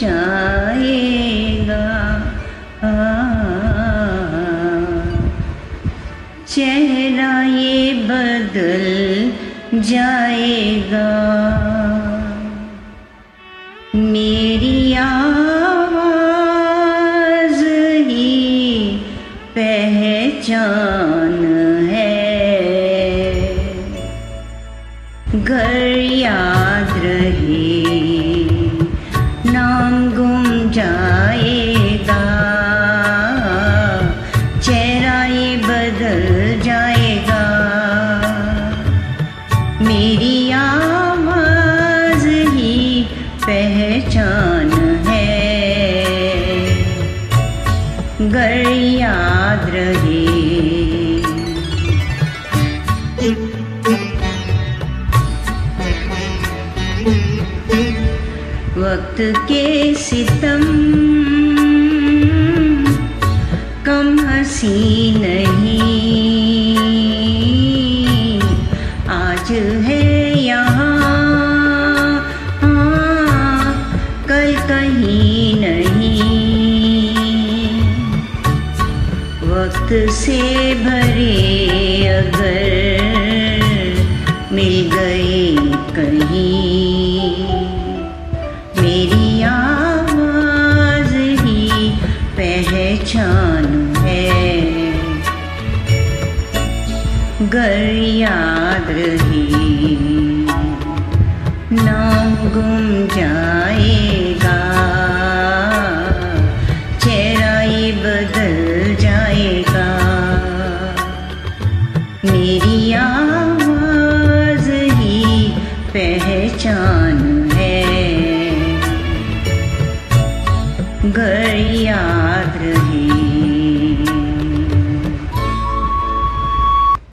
जाएगा चेहरा ये बदल जाएगा। मेरी आवाज़ ही पहचान है। घर बदल जाएगा। मेरी आवाज़ ही पहचान है। घर याद रहे। वक्त के सितम कम हसी आज है यहाँ। हाँ, कल कहीं नहीं। वक्त से भरे अगर मिल गए कहीं। मेरी आवाज़ ही पहचान है। घर याद रहे। नाम गुम जाएगा, चेहरा ये बदल जाएगा। मेरी आवाज़ ही पहचान है। घर याद रहे।